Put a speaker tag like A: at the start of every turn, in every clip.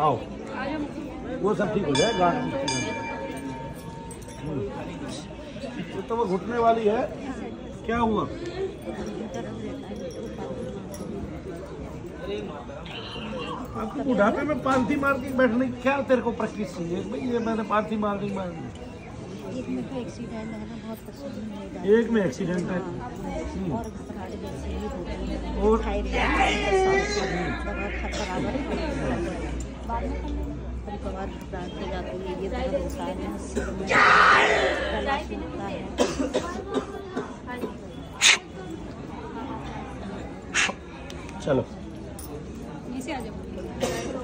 A: आओ। वो सब ठीक हो जाए गांठ हम्म। तो वो घुटने वाली है। क्या हुआ? आपको बुढ़ापे में पालथी मार के बैठने की क्या तेरे को प्रैक्टिस चाहिए? भाई, ये मैंने पालथी मार दी मार
B: एक में तो एक्सीडेंट है ना बहुत पसंद
A: एक में एक्सीडेंट है।
B: हाँ, और घबराहट जैसे ही होती है।
A: और-
B: है, घबराहट हो जाती है ये है सूखता है।
A: चलो।
C: नीचे आ जाओ।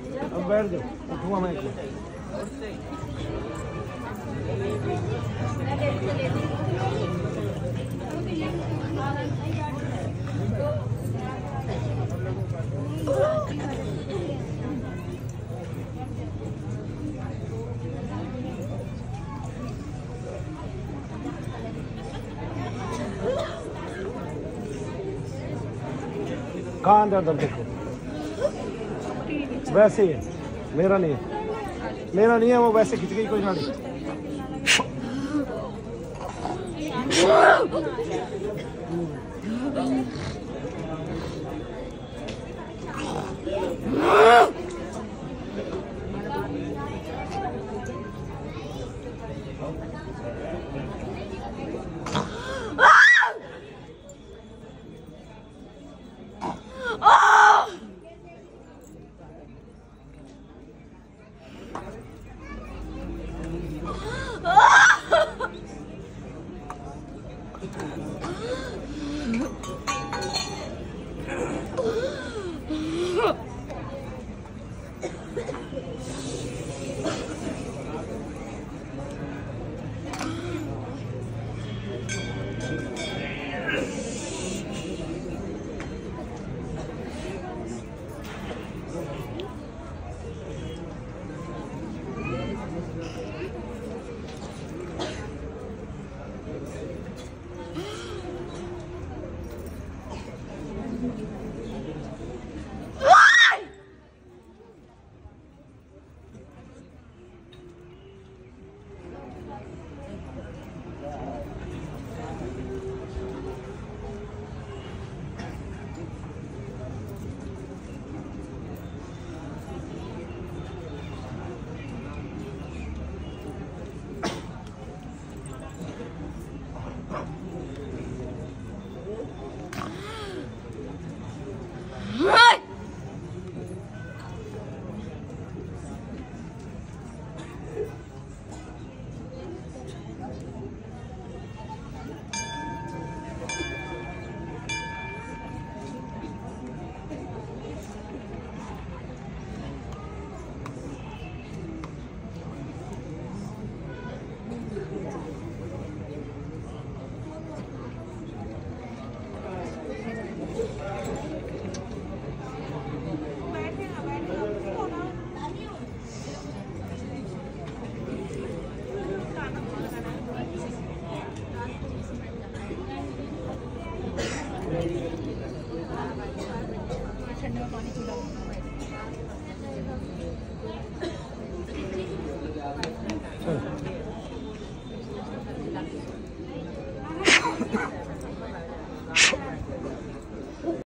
A: अब बैठ जाओ उठूँगा मैं कहाँ अंदर दर्द देखो। वैसे ही मेरा नहीं है। मेरा नहीं है वो वैसे खिंच गई कोई नाली